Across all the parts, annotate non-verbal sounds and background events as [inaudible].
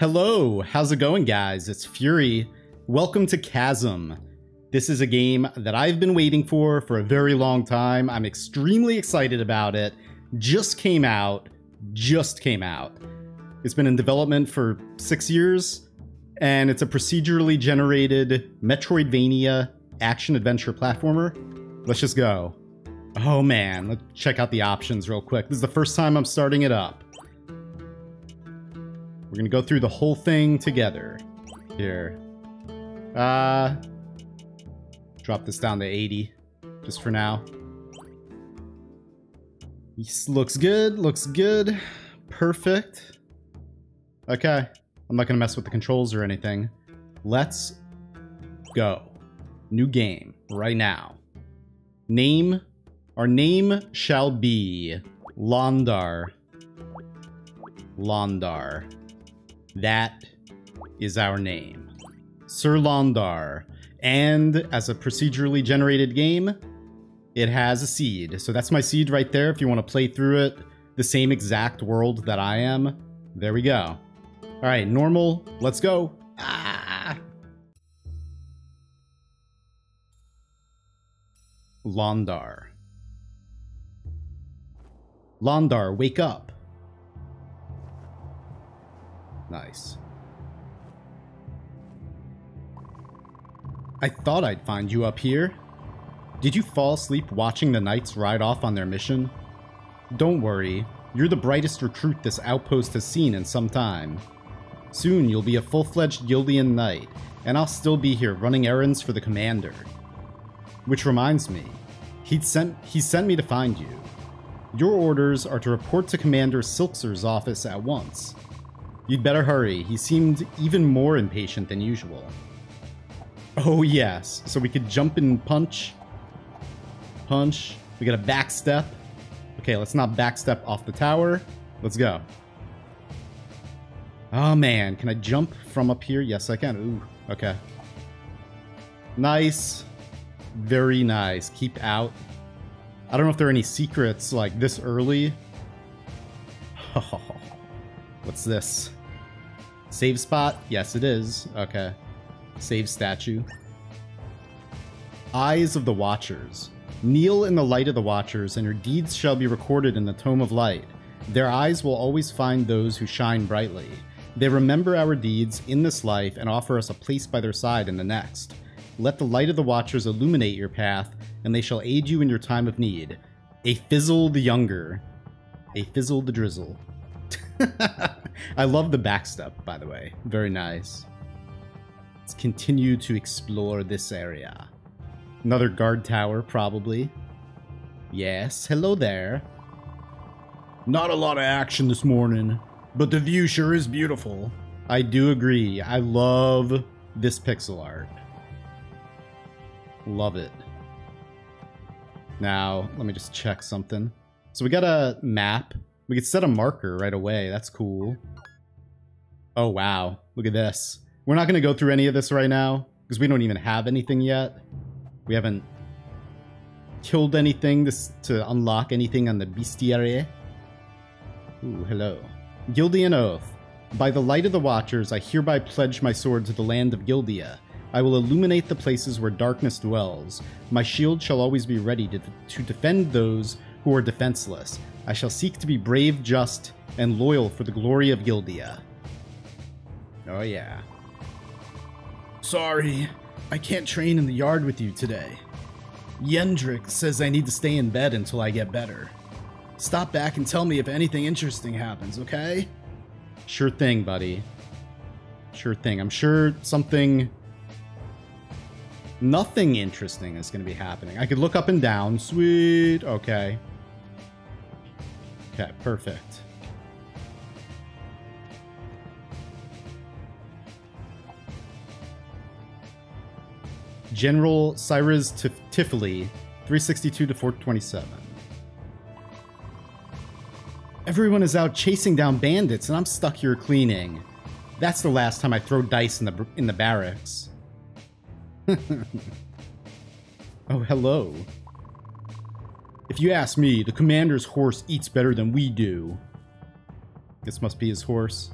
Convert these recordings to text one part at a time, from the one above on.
Hello, how's it going, guys? It's Fury. Welcome to Chasm. This is a game that I've been waiting for for a very long time. I'm extremely excited about it. Just came out. Just came out. It's been in development for six years, and it's a procedurally generated Metroidvania action adventure platformer. Let's just go. Oh man, let's check out the options real quick. This is the first time I'm starting it up. We're gonna go through the whole thing together. Here. Uh, drop this down to 80, just for now. This looks good, looks good. Perfect. Okay, I'm not gonna mess with the controls or anything. Let's go. New game, right now. Name, our name shall be Londar. Londar. That is our name. Sir Londar. And as a procedurally generated game, it has a seed. So that's my seed right there. If you want to play through it, the same exact world that I am, there we go. All right, normal, let's go. Ah! Londar. Londar, wake up. Nice. I thought I'd find you up here. Did you fall asleep watching the knights ride off on their mission? Don't worry, you're the brightest recruit this outpost has seen in some time. Soon you'll be a full-fledged Guildian knight, and I'll still be here running errands for the commander. Which reminds me, he'd sent, he sent me to find you. Your orders are to report to Commander Silxer's office at once. You'd better hurry, he seemed even more impatient than usual. Oh yes, so we could jump and punch. Punch. We got a back step. Okay, let's not backstep off the tower. Let's go. Oh man, can I jump from up here? Yes, I can. Ooh, okay. Nice. Very nice. Keep out. I don't know if there are any secrets like this early. [laughs] What's this? Save spot? Yes, it is. Okay. Save statue. Eyes of the Watchers. Kneel in the light of the Watchers, and your deeds shall be recorded in the Tome of Light. Their eyes will always find those who shine brightly. They remember our deeds in this life and offer us a place by their side in the next. Let the light of the Watchers illuminate your path, and they shall aid you in your time of need. A Fizzle the Younger. A Fizzle the Drizzle. [laughs] I love the back backstep, by the way. Very nice. Let's continue to explore this area. Another guard tower, probably. Yes, hello there. Not a lot of action this morning, but the view sure is beautiful. I do agree. I love this pixel art. Love it. Now, let me just check something. So we got a map we could set a marker right away. That's cool. Oh, wow. Look at this. We're not going to go through any of this right now because we don't even have anything yet. We haven't killed anything to, to unlock anything on the bestiary. Ooh, hello. Guildian Oath. By the light of the Watchers, I hereby pledge my sword to the land of Guildia. I will illuminate the places where darkness dwells. My shield shall always be ready to, to defend those who are defenseless. I shall seek to be brave, just, and loyal for the glory of Guildia. Oh yeah. Sorry, I can't train in the yard with you today. Yendrik says I need to stay in bed until I get better. Stop back and tell me if anything interesting happens, okay? Sure thing, buddy. Sure thing. I'm sure something... Nothing interesting is going to be happening. I could look up and down. Sweet. Okay. Okay, perfect. General Cyrus Tif Tifley, 362 to 427. Everyone is out chasing down bandits and I'm stuck here cleaning. That's the last time I throw dice in the in the barracks. [laughs] oh, hello. If you ask me, the commander's horse eats better than we do. This must be his horse.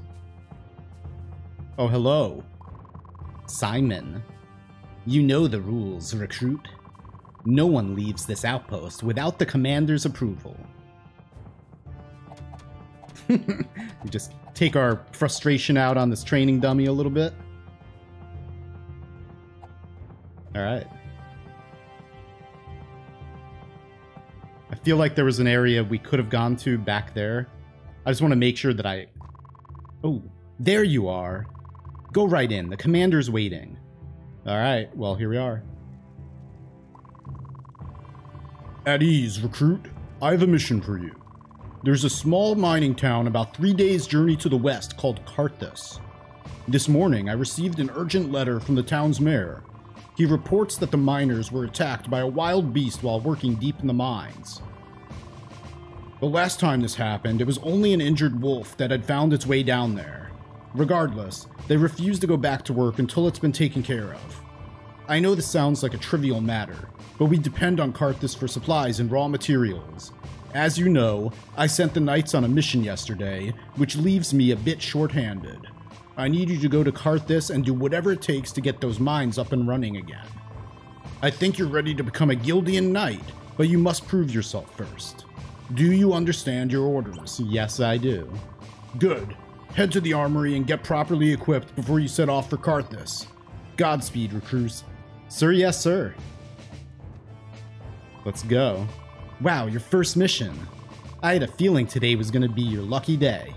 Oh, hello. Simon. You know the rules, recruit. No one leaves this outpost without the commander's approval. [laughs] we just take our frustration out on this training dummy a little bit. All right. Feel like there was an area we could have gone to back there. I just want to make sure that I... Oh, there you are. Go right in. The commander's waiting. All right. Well, here we are. At ease, recruit. I have a mission for you. There's a small mining town about three days' journey to the west called Karthas. This morning, I received an urgent letter from the town's mayor. He reports that the miners were attacked by a wild beast while working deep in the mines. The last time this happened, it was only an injured wolf that had found its way down there. Regardless, they refuse to go back to work until it's been taken care of. I know this sounds like a trivial matter, but we depend on Karthas for supplies and raw materials. As you know, I sent the knights on a mission yesterday, which leaves me a bit short-handed. I need you to go to Karthas and do whatever it takes to get those mines up and running again. I think you're ready to become a Guildian knight, but you must prove yourself first. Do you understand your orders? Yes, I do. Good. Head to the armory and get properly equipped before you set off for Karthas. Godspeed, recruits. Sir, yes, sir. Let's go. Wow, your first mission. I had a feeling today was going to be your lucky day.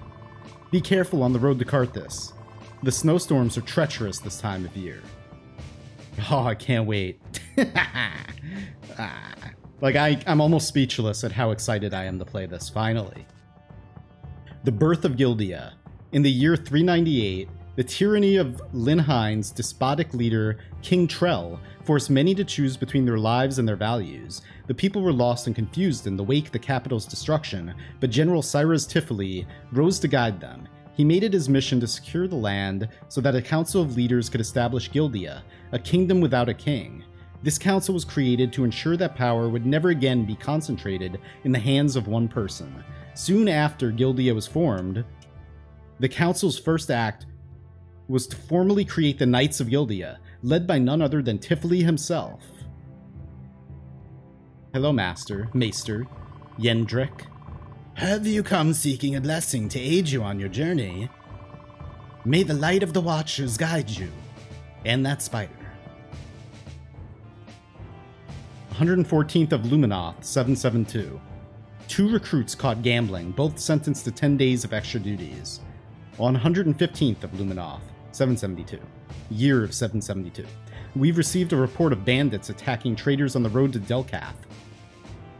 Be careful on the road to Karthas. The snowstorms are treacherous this time of year. [laughs] Oh, I can't wait. [laughs] ah. Like, I, I'm almost speechless at how excited I am to play this, finally. The Birth of Gildia. In the year 398, the tyranny of Linhein's despotic leader, King Trell, forced many to choose between their lives and their values. The people were lost and confused in the wake of the capital's destruction, but General Cyrus Tifley rose to guide them. He made it his mission to secure the land so that a council of leaders could establish Gildia, a kingdom without a king. This council was created to ensure that power would never again be concentrated in the hands of one person. Soon after Gildia was formed, the council's first act was to formally create the Knights of Gildia, led by none other than Tifley himself. Hello, Master, Maester, Yendrick. Have you come seeking a blessing to aid you on your journey? May the light of the Watchers guide you, and that spider. 114th of Luminoth, 772. Two recruits caught gambling, both sentenced to 10 days of extra duties. On 115th of Luminoth, 772. Year of 772. We've received a report of bandits attacking traders on the road to Delcath.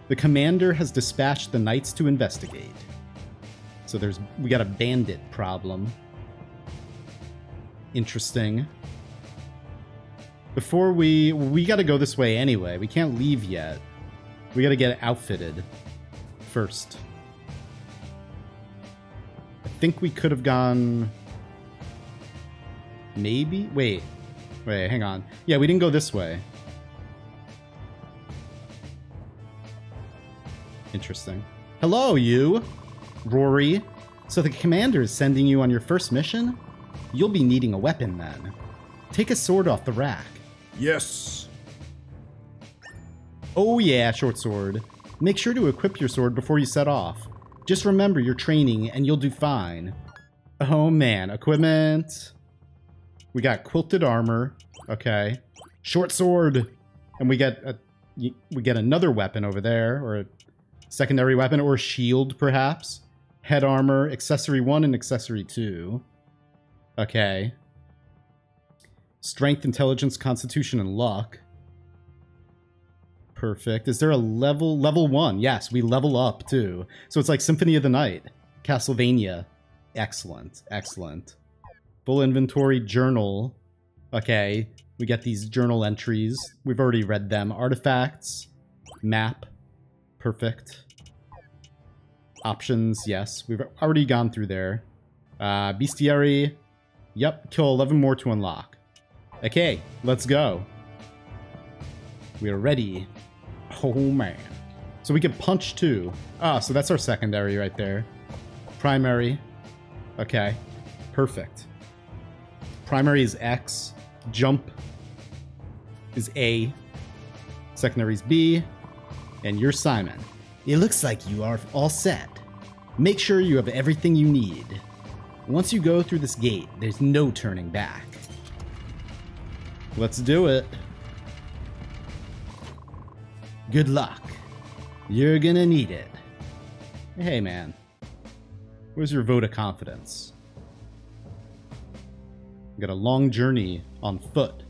The commander has dispatched the knights to investigate. So there's we got a bandit problem. Interesting. Before we... We gotta go this way anyway. We can't leave yet. We gotta get outfitted first. I think we could have gone... Maybe? Wait. Wait, hang on. Yeah, we didn't go this way. Interesting. Hello, you! Rory. So the commander is sending you on your first mission? You'll be needing a weapon then. Take a sword off the rack. Yes. Oh yeah, short sword. Make sure to equip your sword before you set off. Just remember your training and you'll do fine. Oh man, equipment. We got quilted armor. Okay. Short sword. And we get a we get another weapon over there or a secondary weapon or shield perhaps. Head armor, accessory 1 and accessory 2. Okay. Strength, intelligence, constitution, and luck. Perfect. Is there a level? Level 1. Yes, we level up too. So it's like Symphony of the Night. Castlevania. Excellent. Excellent. Full inventory journal. Okay. We get these journal entries. We've already read them. Artifacts. Map. Perfect. Options. Yes. We've already gone through there. Uh, bestiary. Yep. Kill 11 more to unlock. Okay, let's go. We are ready. Oh man. So we can punch too. Ah, so that's our secondary right there. Primary. Okay. Perfect. primary is X, jump is A, secondary is B, and you're Simon. It looks like you are all set. Make sure you have everything you need. Once you go through this gate, there's no turning back. Let's do it. Good luck. You're gonna need it. Hey man, where's your vote of confidence? Got a long journey on foot.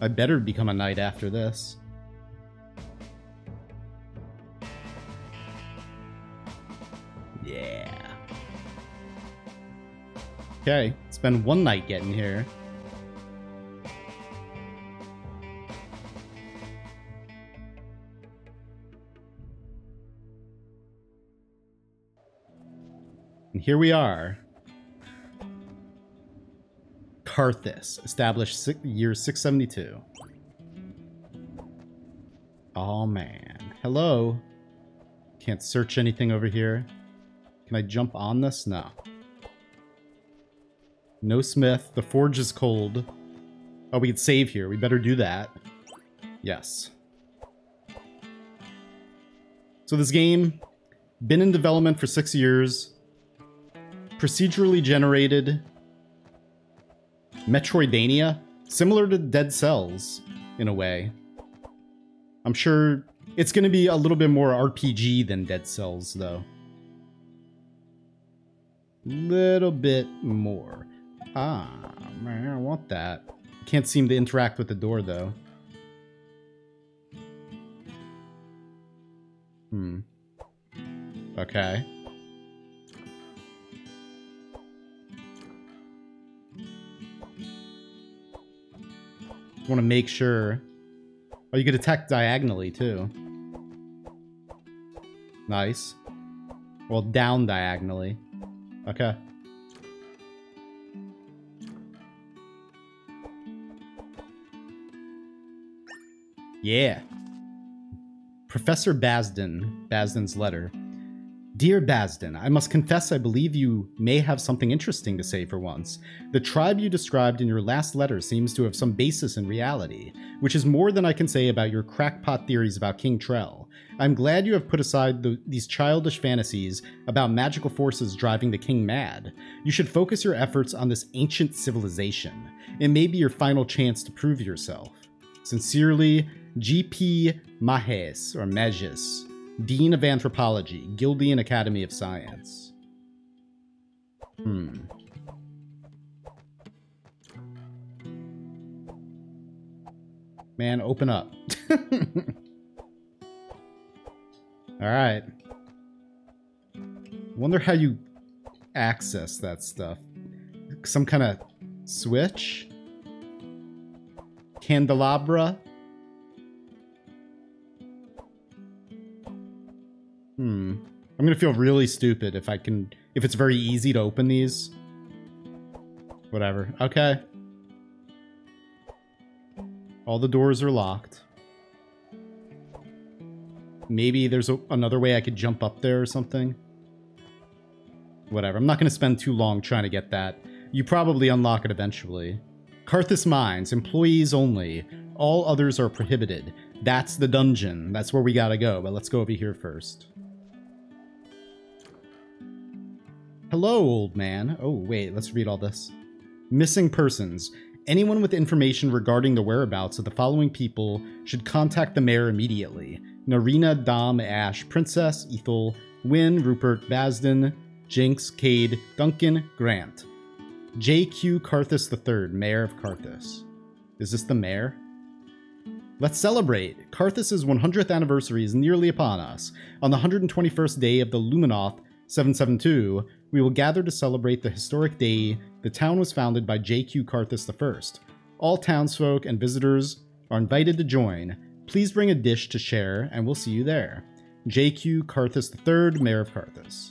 I better become a knight after this. Yeah. Okay, spend one night getting here. And here we are. Karthas, established six, year 672. Oh man. Hello. Can't search anything over here. Can I jump on this? No. No smith. The forge is cold. Oh, we could save here. We better do that. Yes. So this game, been in development for six years. Procedurally generated. Metroidvania. Similar to Dead Cells, in a way. I'm sure it's going to be a little bit more RPG than Dead Cells, though. Little bit more. Ah, man, I want that. Can't seem to interact with the door, though. Hmm. Okay. want to make sure. Oh, you could attack diagonally, too. Nice. Well, down diagonally. Okay. Yeah. Professor Basden, Basden's letter. Dear Basden, I must confess I believe you may have something interesting to say for once. The tribe you described in your last letter seems to have some basis in reality, which is more than I can say about your crackpot theories about King Trell. I'm glad you have put aside the, these childish fantasies about magical forces driving the king mad. You should focus your efforts on this ancient civilization. It may be your final chance to prove yourself. Sincerely, G.P. Mahes, or Mages, Dean of Anthropology, Guildian Academy of Science. Hmm. Man, open up. [laughs] Alright. Wonder how you access that stuff. Some kind of switch? Candelabra? Hmm. I'm gonna feel really stupid if I can... If it's very easy to open these. Whatever. Okay. All the doors are locked. Maybe there's a, another way I could jump up there or something. Whatever. I'm not going to spend too long trying to get that. You probably unlock it eventually. Karthas Mines, employees only. All others are prohibited. That's the dungeon. That's where we gotta go, but let's go over here first. Hello, old man. Oh, wait, let's read all this. Missing persons. Anyone with information regarding the whereabouts of the following people should contact the mayor immediately. Narina, Dom, Ash, Princess, Ethel, Win, Rupert, Basden, Jinx, Cade, Duncan, Grant. J.Q. Karthas III, Mayor of Karthas. Is this the mayor? Let's celebrate! Karthas's 100th anniversary is nearly upon us. On the 121st day of the Luminoth 772, we will gather to celebrate the historic day the town was founded by J.Q. Karthas I. All townsfolk and visitors are invited to join. Please bring a dish to share, and we'll see you there. J.Q. Karthas III, Mayor of Karthas.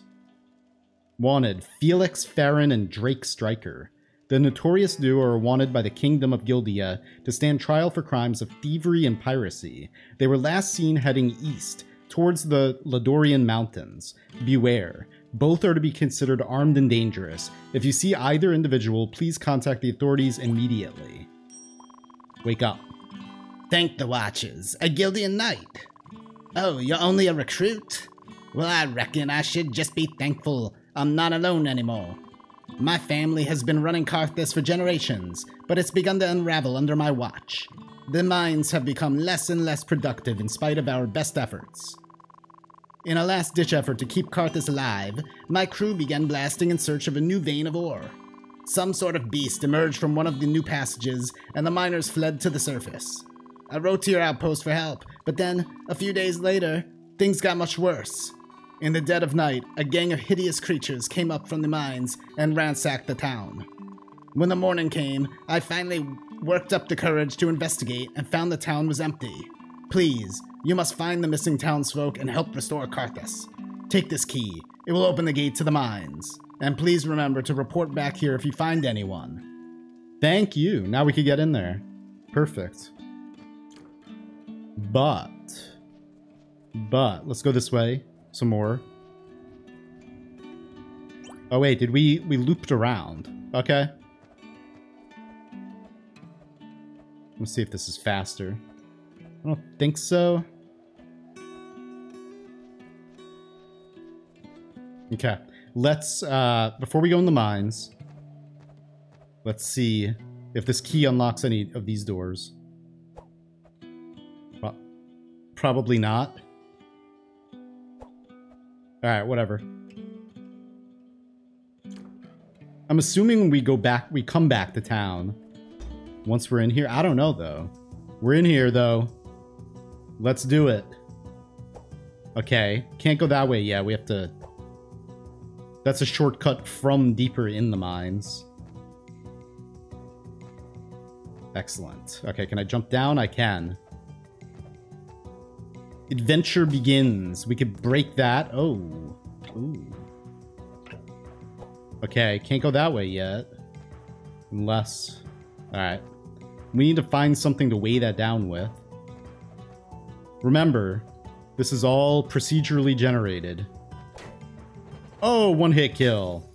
Wanted Felix Farron and Drake Stryker. The notorious duo are wanted by the Kingdom of Gildia to stand trial for crimes of thievery and piracy. They were last seen heading east, towards the Ladorian Mountains. Beware. Both are to be considered armed and dangerous. If you see either individual, please contact the authorities immediately. Wake up. Thank the Watchers. A Guildian Knight. Oh, you're only a recruit? Well, I reckon I should just be thankful I'm not alone anymore. My family has been running Karthas for generations, but it's begun to unravel under my watch. The mines have become less and less productive in spite of our best efforts. In a last ditch effort to keep Karthas alive, my crew began blasting in search of a new vein of ore. Some sort of beast emerged from one of the new passages, and the miners fled to the surface. I wrote to your outpost for help, but then, a few days later, things got much worse. In the dead of night, a gang of hideous creatures came up from the mines and ransacked the town. When the morning came, I finally worked up the courage to investigate and found the town was empty. Please, you must find the missing townsfolk and help restore Karthas. Take this key. It will open the gate to the mines. And please remember to report back here if you find anyone. Thank you. Now we can get in there. Perfect. But... But, let's go this way some more. Oh wait, did we we looped around? Okay. Let's see if this is faster. I don't think so. Okay, let's, uh, before we go in the mines, let's see if this key unlocks any of these doors. Probably not. Alright, whatever. I'm assuming we go back, we come back to town. Once we're in here. I don't know, though. We're in here, though. Let's do it. Okay. Can't go that way yet. We have to... That's a shortcut from deeper in the mines. Excellent. Okay, can I jump down? I can. Adventure begins. We could break that. Oh. Ooh. Okay, can't go that way yet. Unless... Alright. We need to find something to weigh that down with. Remember, this is all procedurally generated. Oh, one hit kill.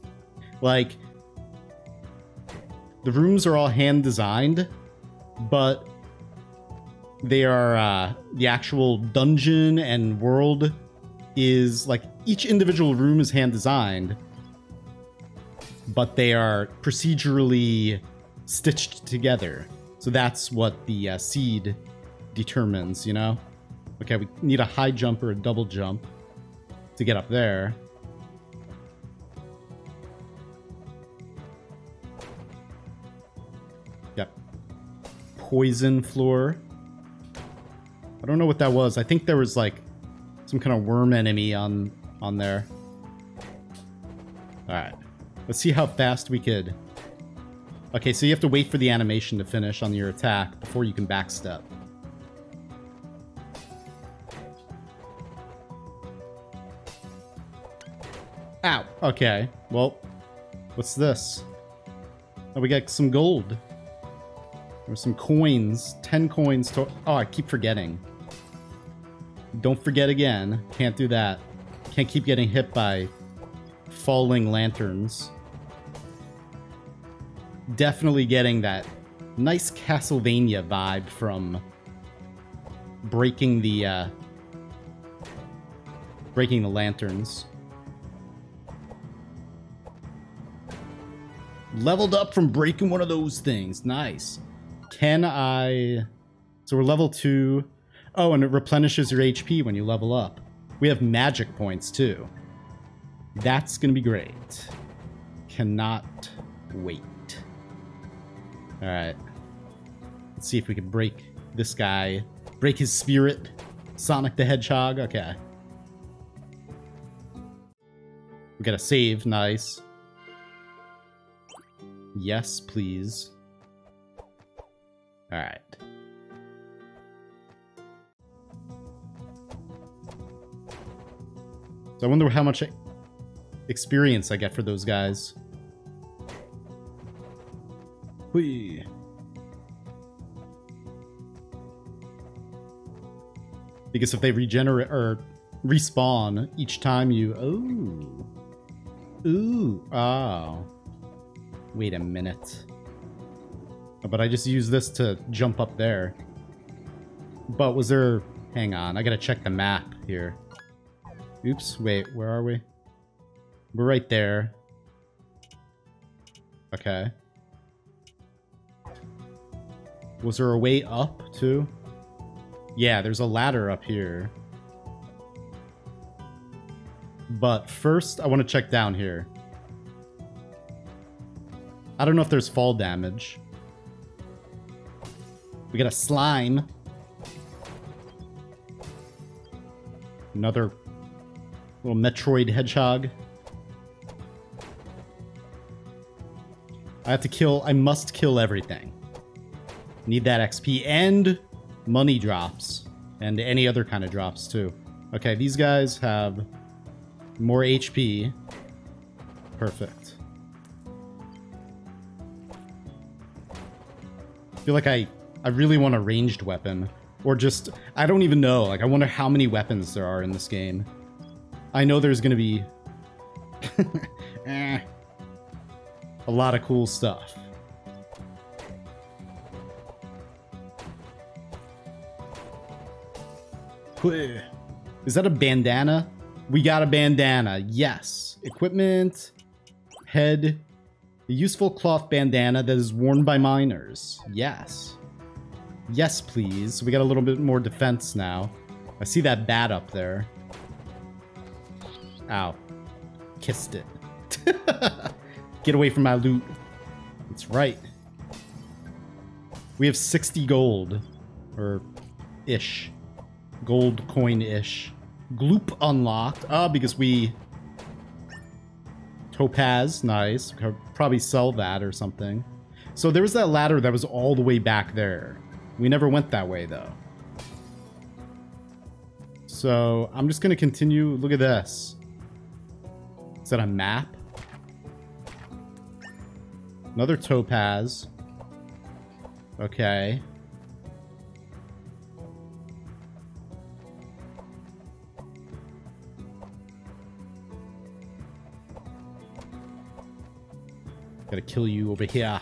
Like, the rooms are all hand designed, but they are uh, the actual dungeon and world is like each individual room is hand designed, but they are procedurally stitched together. So that's what the uh, seed determines, you know? Okay, we need a high jump or a double jump to get up there. Yep. Poison floor. I don't know what that was. I think there was like some kind of worm enemy on on there. Alright. Let's see how fast we could... Okay, so you have to wait for the animation to finish on your attack before you can backstep. Ow. Okay. Well, what's this? Oh, we got some gold. There's some coins. Ten coins to... Oh, I keep forgetting. Don't forget again. Can't do that. Can't keep getting hit by falling lanterns. Definitely getting that nice Castlevania vibe from breaking the uh, breaking the lanterns. Leveled up from breaking one of those things. Nice. Can I... So we're level 2. Oh, and it replenishes your HP when you level up. We have magic points too. That's going to be great. Cannot wait. Alright. Let's see if we can break this guy. Break his spirit. Sonic the Hedgehog. Okay. We got a save. Nice. Yes, please. Alright. So I wonder how much experience I get for those guys. Whee. Because if they regenerate or respawn each time you... Oh. Ooh. Oh. Wait a minute. Oh, but I just used this to jump up there. But was there... Hang on, I gotta check the map here. Oops, wait, where are we? We're right there. Okay. Was there a way up, too? Yeah, there's a ladder up here. But first, I want to check down here. I don't know if there's fall damage. We got a slime. Another little Metroid hedgehog. I have to kill, I must kill everything. Need that XP and money drops. And any other kind of drops too. Okay, these guys have more HP. Perfect. I feel like I, I really want a ranged weapon. Or just, I don't even know. Like, I wonder how many weapons there are in this game. I know there's going to be [laughs] eh, a lot of cool stuff. Is that a bandana? We got a bandana. Yes. Equipment. Head. A useful cloth bandana that is worn by miners. Yes. Yes, please. We got a little bit more defense now. I see that bat up there. Ow. Kissed it. [laughs] Get away from my loot. That's right. We have 60 gold. Or ish. Gold coin-ish. Gloop unlocked. Ah, because we... Topaz, nice. Could probably sell that or something. So there was that ladder that was all the way back there. We never went that way, though. So I'm just going to continue. Look at this. Is that a map? Another topaz. Okay. Gotta kill you over here.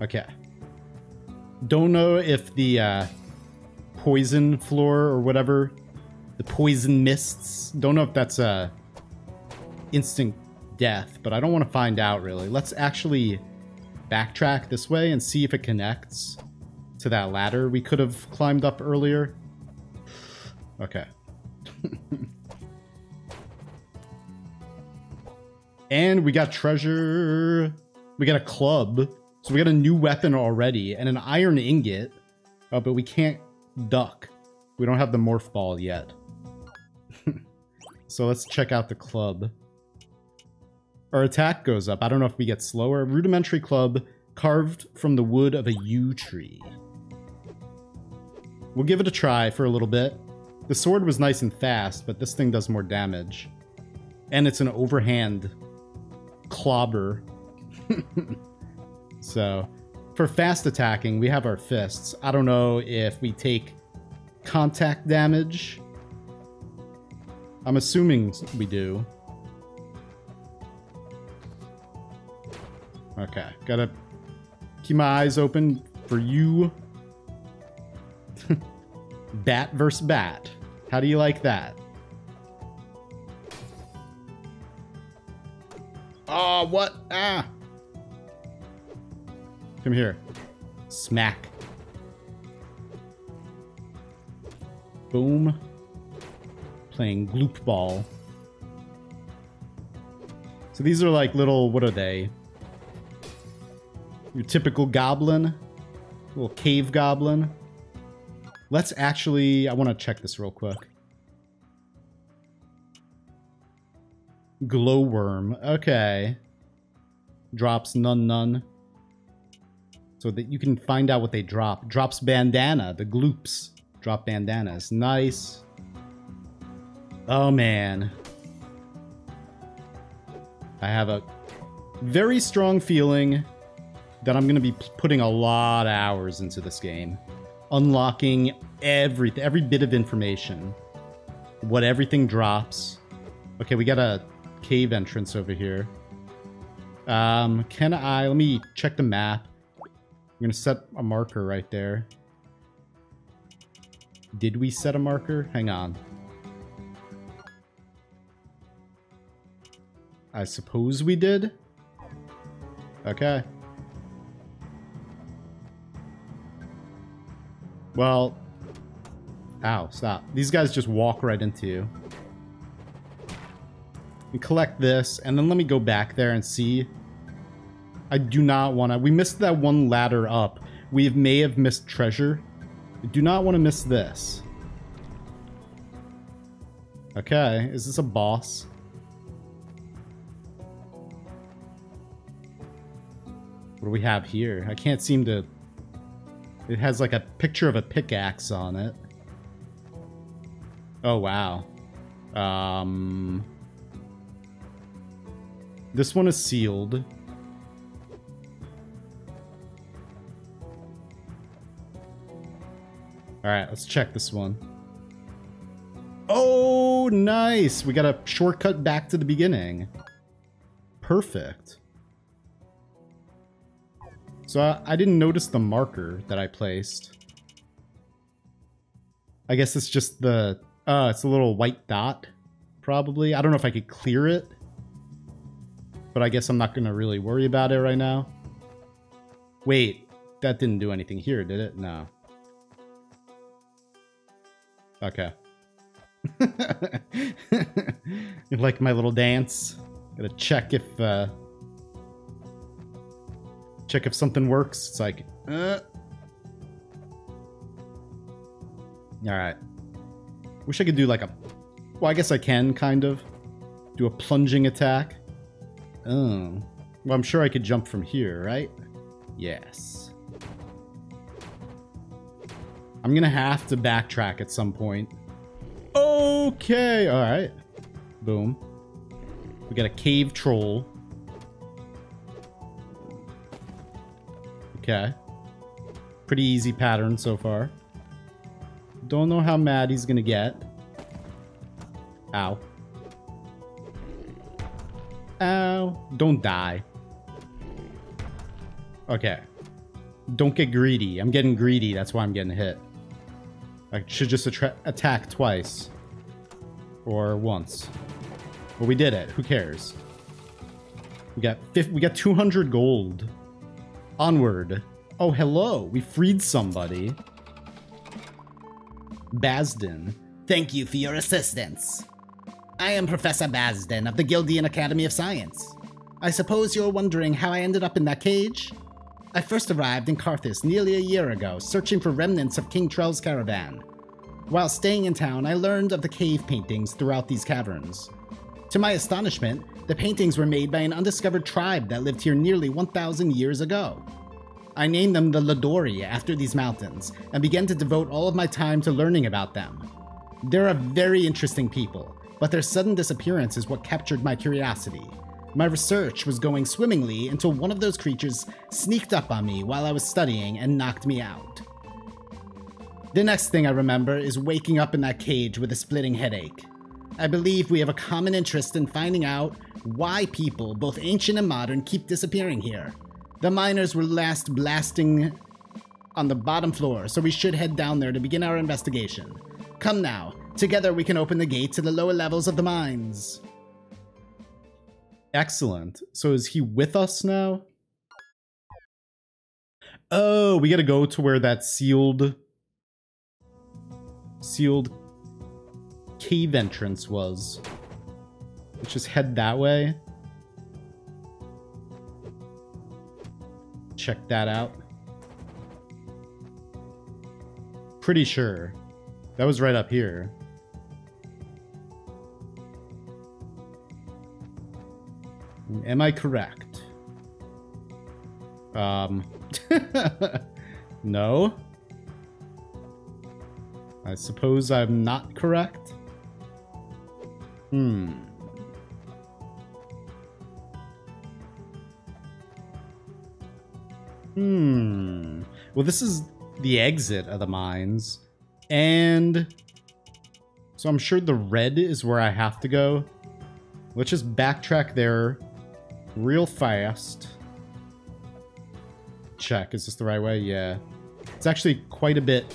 Okay. Don't know if the uh, poison floor or whatever, poison mists, don't know if that's a instant death, but I don't want to find out really. Let's actually backtrack this way and see if it connects to that ladder we could have climbed up earlier. Okay. [laughs] And we got treasure. We got a club. So we got a new weapon already and an iron ingot. Oh, but we can't duck. We don't have the morph ball yet. So let's check out the club. Our attack goes up. I don't know if we get slower. Rudimentary club carved from the wood of a yew tree. We'll give it a try for a little bit. The sword was nice and fast, but this thing does more damage. And it's an overhand clobber. [laughs] so, for fast attacking, we have our fists. I don't know if we take contact damage. I'm assuming we do. Okay, gotta keep my eyes open for you. [laughs] bat versus bat. How do you like that? Oh, what? Ah. Come here. Smack. Boom. Playing gloop ball. So these are like little, what are they? Your typical goblin. Little cave goblin. Let's actually, I want to check this real quick. Glowworm. Okay. Drops none none. So that you can find out what they drop. Drops bandana. The gloops drop bandanas. Nice. Oh man. I have a very strong feeling that I'm going to be putting a lot of hours into this game. Unlocking every, every bit of information. What everything drops Okay, we got a cave entrance over here. Um, can I... Let me check the map. I'm going to set a marker right there. Did we set a marker? Hang on. I suppose we did? Okay. Well... Ow, stop. These guys just walk right into you. And collect this, and then let me go back there and see. I do not want to... We missed that one ladder up. We may have missed treasure. I do not want to miss this. Okay, is this a boss? What do we have here? I can't seem to... It has like a picture of a pickaxe on it. Oh, wow. Um... This one is sealed. Alright, let's check this one. Oh, nice! We got a shortcut back to the beginning. Perfect. So I, I didn't notice the marker that I placed. I guess it's just the... Uh, it's a little white dot, probably. I don't know if I could clear it. But I guess I'm not going to really worry about it right now. Wait, that didn't do anything here, did it? No. Okay. [laughs] like my little dance? Gotta check if, uh... Check if something works. It's like, uh... Alright. Wish I could do like a... Well, I guess I can, kind of. Do a plunging attack. Oh. Well, I'm sure I could jump from here, right? Yes. I'm gonna have to backtrack at some point. Okay, alright. Boom. We got a cave troll. Okay. Pretty easy pattern so far. Don't know how mad he's gonna get. Ow. Ow. Don't die. Okay. Don't get greedy. I'm getting greedy. That's why I'm getting hit. I should just attack twice. Or once. But we did it. Who cares? We got we got 200 gold. Onward. Oh, hello. We freed somebody. Basden. Thank you for your assistance. I am Professor Basden of the Gildian Academy of Science. I suppose you're wondering how I ended up in that cage? I first arrived in Karthas nearly a year ago, searching for remnants of King Trell's caravan. While staying in town, I learned of the cave paintings throughout these caverns. To my astonishment, the paintings were made by an undiscovered tribe that lived here nearly 1,000 years ago. I named them the Ladori after these mountains, and began to devote all of my time to learning about them. They're a very interesting people, but their sudden disappearance is what captured my curiosity. My research was going swimmingly until one of those creatures sneaked up on me while I was studying and knocked me out. The next thing I remember is waking up in that cage with a splitting headache. I believe we have a common interest in finding out why people, both ancient and modern, keep disappearing here. The miners were last blasting on the bottom floor, so we should head down there to begin our investigation. Come now, together we can open the gate to the lower levels of the mines. Excellent. So is he with us now? Oh, we gotta go to where that sealed... Sealed cave entrance was. Let's just head that way. Check that out. Pretty sure. That was right up here. Am I correct? Um, [laughs] no. I suppose I'm not correct? Hmm. Hmm. Well, this is the exit of the mines. And... So I'm sure the red is where I have to go. Let's just backtrack there real fast. Check. Is this the right way? Yeah. It's actually quite a bit,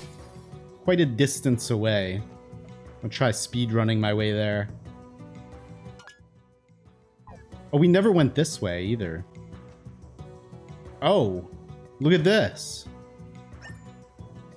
quite a distance away. I'll try speed running my way there. Oh, we never went this way either. Oh, look at this.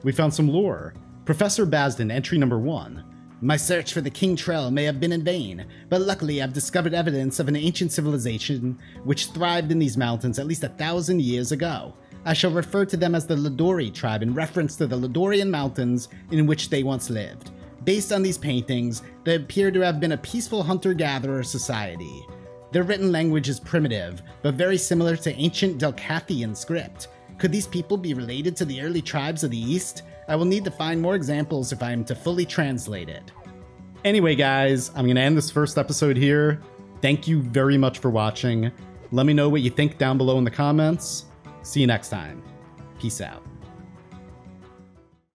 We found some lore. Professor Basden, entry number one. My search for the King Trail may have been in vain, but luckily I've discovered evidence of an ancient civilization which thrived in these mountains at least a thousand years ago. I shall refer to them as the Ladori tribe in reference to the Ladorian mountains in which they once lived. Based on these paintings, they appear to have been a peaceful hunter-gatherer society. Their written language is primitive, but very similar to ancient Delcathian script. Could these people be related to the early tribes of the East? I will need to find more examples if I am to fully translate it. Anyway, guys, I'm going to end this first episode here. Thank you very much for watching. Let me know what you think down below in the comments. See you next time. Peace out.